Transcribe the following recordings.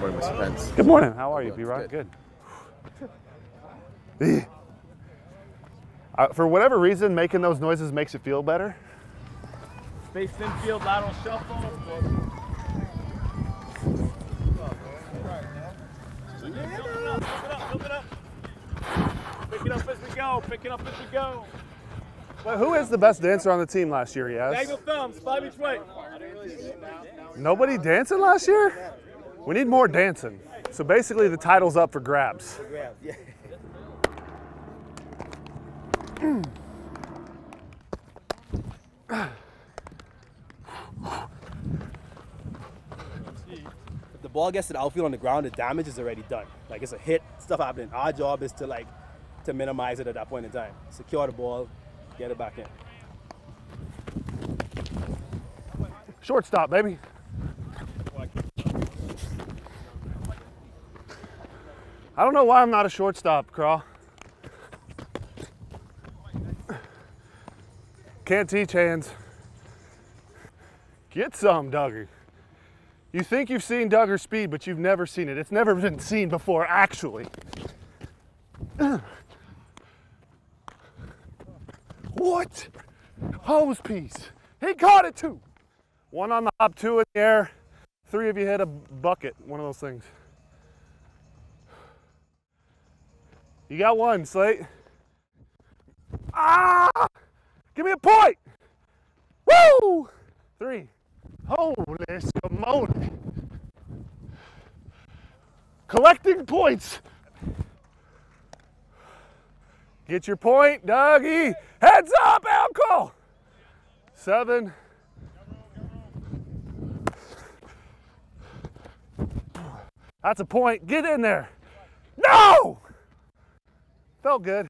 Morning, Mr. Pence. Good morning. How are you, Good, B Rock? good. Good. uh, for whatever reason, making those noises makes it feel better. Space infield, lateral shuffle. Build it up, build it up, build it up. Pick it up as we go, pick it up as we go. But who is the best dancer on the team last year? Yes. Diagonal thumbs, five each way. Nobody dancing last year? We need more dancing. So basically, the title's up for grabs. If the ball gets to the outfield on the ground, the damage is already done. Like it's a hit, stuff happening. Our job is to like to minimize it at that point in time. Secure the ball, get it back in. Shortstop, baby. I don't know why I'm not a shortstop, Craw. Can't teach hands. Get some, Duggar. You think you've seen Duggar's speed, but you've never seen it. It's never been seen before, actually. What? Hose piece. He caught it too. One on the hop, two in the air. Three of you hit a bucket, one of those things. You got one, Slate. Ah! Give me a point! Woo! Three. Holy smoke. Collecting points. Get your point, Dougie. Heads up, Elko. Seven. That's a point. Get in there. No! Felt good.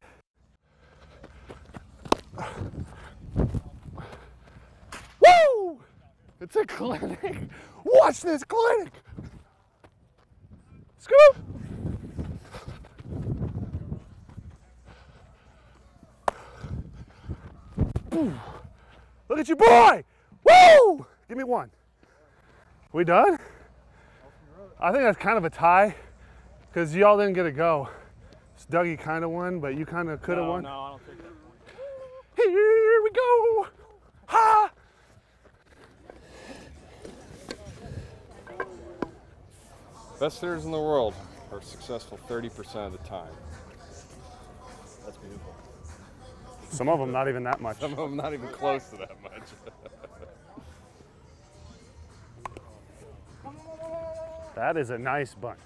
Woo! It's a clinic. Watch this clinic. Scoop. Look at you, boy! Woo! Give me one. We done? I think that's kind of a tie because y'all didn't get a go. Dougie kind of won, but you kind of could have No, won. no, I don't think that. Here we go. Ha! Best hitters in the world are successful 30% of the time. That's beautiful. Some of them not even that much. Some of them not even close to that much. That is a nice bunt.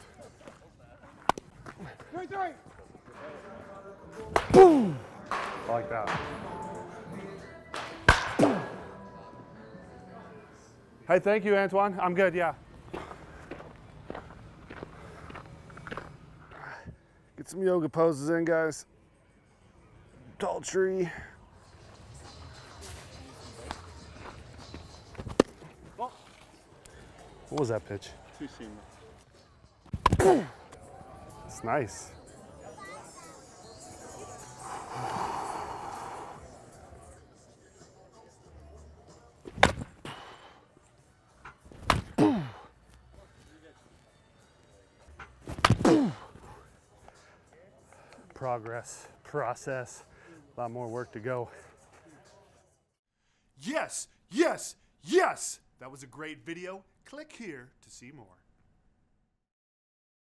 Boom! Like that. Hey, thank you, Antoine. I'm good, yeah. Get some yoga poses in, guys. Tall tree. What was that pitch? Two seamer. It's nice. Progress, process, a lot more work to go. Yes, yes, yes! That was a great video. Click here to see more.